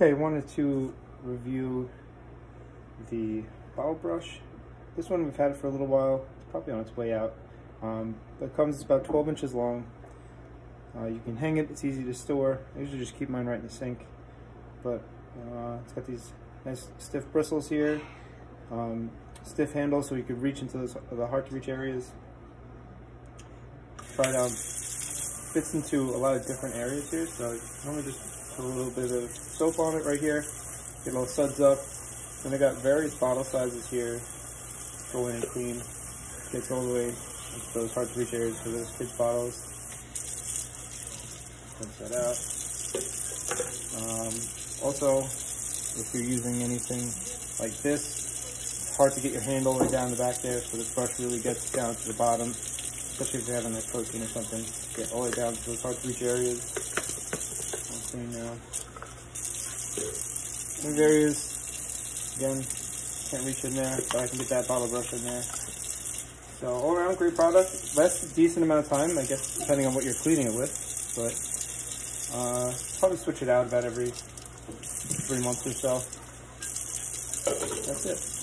Okay, wanted to review the bottle brush. This one we've had for a little while. It's probably on its way out. Um, it comes about 12 inches long. Uh, you can hang it. It's easy to store. I usually just keep mine right in the sink. But uh, it's got these nice stiff bristles here. Um, stiff handle so you could reach into those, the hard to reach areas. Try it out. Fits into a lot of different areas here. So normally just a little bit of soap on it right here. Get all suds up. Then I got various bottle sizes here. Go in and clean. Gets all the way into those hard to reach areas for those kids' bottles. Rinse that out. Um, also, if you're using anything like this, it's hard to get your hand all the way down the back there, so this brush really gets down to the bottom, especially if you're having like protein or something. Get all the way down to those hard to reach areas. Clean now. These areas, again, can't reach in there, but I can get that bottle brush in there. So all around great product. Lasts a decent amount of time, I guess, depending on what you're cleaning it with. But uh, probably switch it out about every three months or so. That's it.